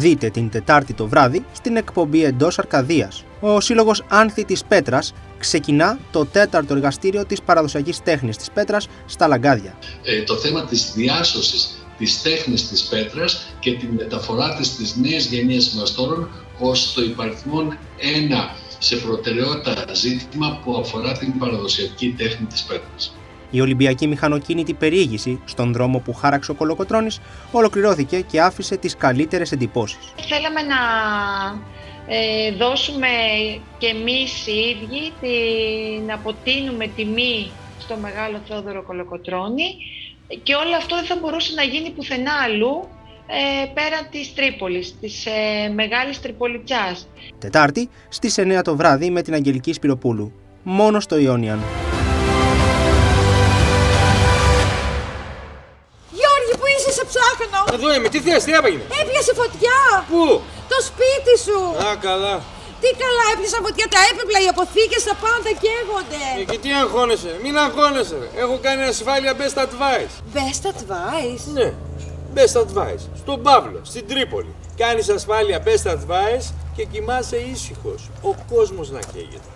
Δείτε την Τετάρτη το βράδυ στην εκπομπή εντός Αρκαδίας. Ο Σύλλογος Άνθη της Πέτρας ξεκινά το τέταρτο εργαστήριο της παραδοσιακής τέχνης της Πέτρας στα Λαγκάδια. Ε, το θέμα της διάσωσης της τέχνης της πέτρας και τη μεταφορά της στις νέες γενιές μαστόρων ως το υπ' αριθμόν ένα σε προτεραιότητα ζήτημα που αφορά την παραδοσιακή τέχνη της πέτρας. Η Ολυμπιακή Μηχανοκίνητη Περιήγηση στον δρόμο που χάραξε ο Κολοκοτρώνης ολοκληρώθηκε και άφησε τις καλύτερες εντυπώσεις. Θέλαμε να ε, δώσουμε και εμείς οι ίδιοι, να αποτείνουμε τιμή στο Μεγάλο Θόδωρο Κολοκοτρώνη και όλο αυτό δεν θα μπορούσε να γίνει πουθενά αλλού ε, πέραν της Τρίπολης, της ε, Μεγάλης Τριπολιτσάς. Τετάρτη στις 9 το βράδυ με την Αγγελική Σπυροπούλου. Μόνο στο Ιόνιαν. Γιώργη, πού είσαι, σε ψάχνω! Εδώ είμαι, τι θες, τι έπαγε. Έπιασε φωτιά! Πού; Το σπίτι σου! Α, καλά. Τι καλά, έπιασαν φωτιά τα έπιπλα, οι αποθήκες, τα πάντα καίγονται. Ε, και τι αγχώνεσαι, μην αγχώνεσαι. Έχω κάνει ασφάλεια best advice. Best advice; Ναι, best advice. Στον Παύλο, στην Τρίπολη. Κάνεις ασφάλεια best advice και κοιμάσαι ήσυχος. Ο κόσμος να καίγεται.